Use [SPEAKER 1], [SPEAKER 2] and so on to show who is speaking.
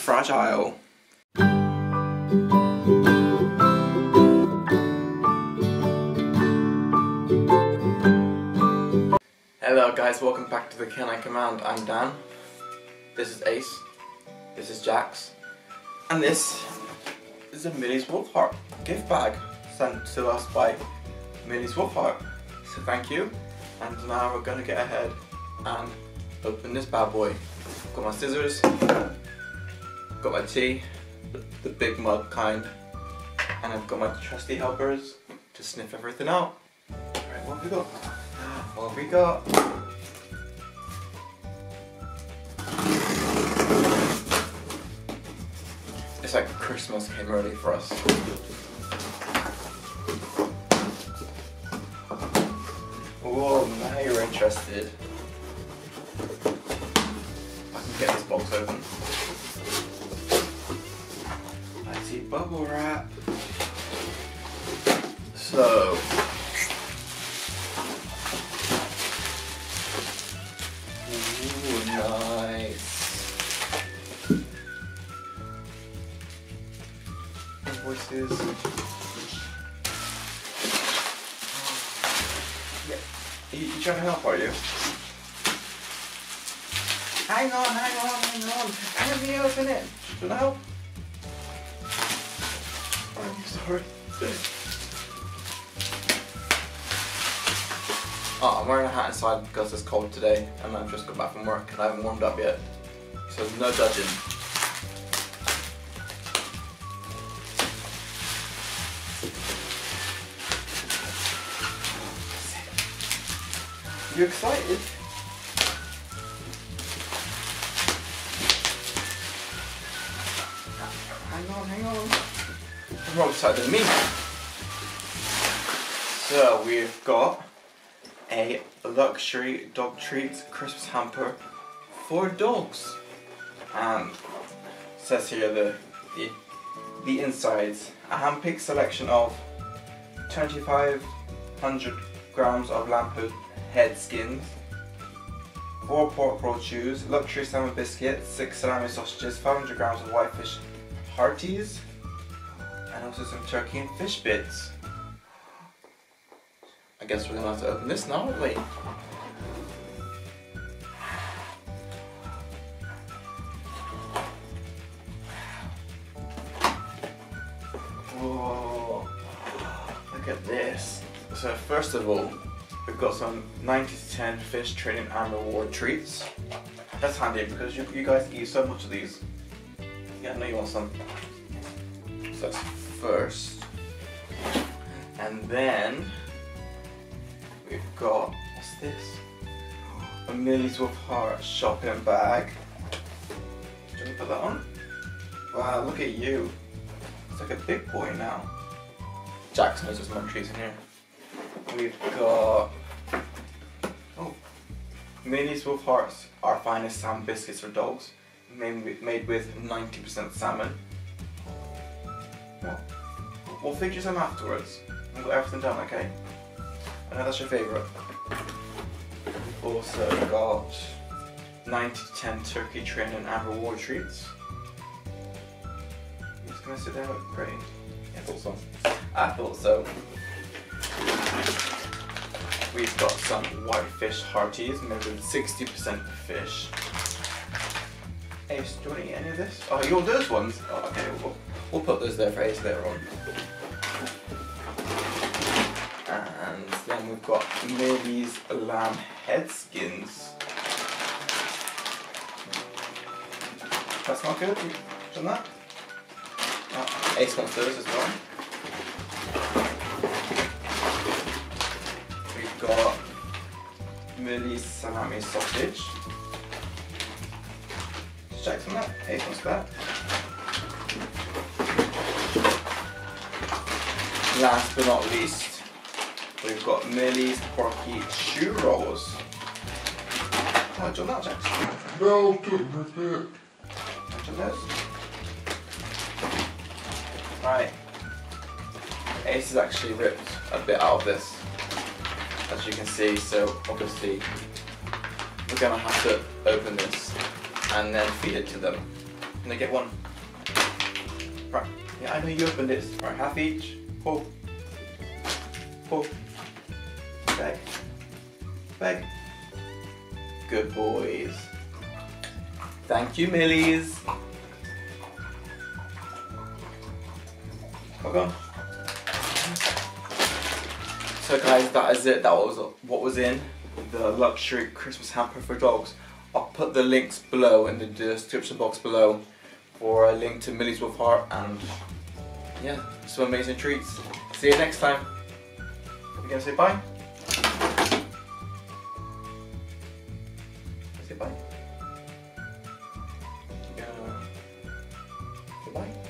[SPEAKER 1] fragile. Hello guys, welcome back to the Canine Command. I'm Dan. This is Ace. This is Jax. And this is a Millie's Wolfheart gift bag sent to us by Millie's Wolfheart. So thank you. And now we're gonna get ahead and open this bad boy. Got my scissors, got my tea, the, big mug kind, and I've got my trusty helpers to sniff everything out. Alright, what have we got? What have we got? It's like Christmas came early for us. Whoa, now you're interested. I can get this box open. I bubble wrap. So. Ooh, nice. Invoices. Yeah. You, you trying to help, are you? Hang on, hang on, hang on. Let me open it. Should I help? I'm sorry. Oh, I'm wearing a hat inside because it's cold today and I've just got back from work and I haven't warmed up yet. So no judging. You excited? Hang on, hang on. More excited than me. So we've got a luxury dog treats Christmas hamper for dogs. And says here the the, the insides. A hand-picked selection of 2,500 grams of lamb head skins, four pork roll chews, luxury salmon biscuits, six salami sausages, 500 grams of whitefish hearties, and also some turkey and fish bits. I guess we're gonna have to open this now, aren't we? Whoa, look at this. So first of all, we've got some 90 to 10 fish training and reward treats. That's handy because you, you guys eat so much of these. Yeah, I know you want some. So first. And then we've got, what's this? A Millie's Wolfheart shopping bag. Do you want to put that on? Wow, look at you. It's like a big boy now. Jackson knows there's treats in here. We've got, oh, Millie's Wolfhearts, our finest salmon biscuits for dogs, made with 90% salmon. What? We'll figure some afterwards. We've got everything done, okay? I know that's your favourite. Also got 90 to 10 turkey training and apple reward treats. You just gonna sit down? Great. I thought so. I thought so. We've got some whitefish hearties made with 60% fish. Ace, do you want to eat any of this? Oh, you want those ones? Oh, okay, we'll, we'll put those there for Ace later on. And then we've got Millie's lamb head skins. That's not good. Done that? Oh, Ace wants those as well. We've got Millie's salami sausage. Check on that. Ace wants that. Last but not least, we've got Millie's Porky Chew Rolls. Oh, do you want that, Jackson?
[SPEAKER 2] No, took my pick.
[SPEAKER 1] Do you want those? Right. Ace has actually ripped a bit out of this, as you can see, so obviously we're gonna have to open this and then feed it to them. And they get one. Right. Yeah, I know you opened this. Right, half each. Pull. Pull. Bag. Bag. Good boys. Thank you, Millies. On. So guys, that is it. That was what was in the luxury Christmas hamper for dogs. I'll put the links below in the description box below for a link to Millie's Wolf Heart and yeah, some amazing treats. See you next time. We're gonna say bye. Say bye. Gotta... Goodbye.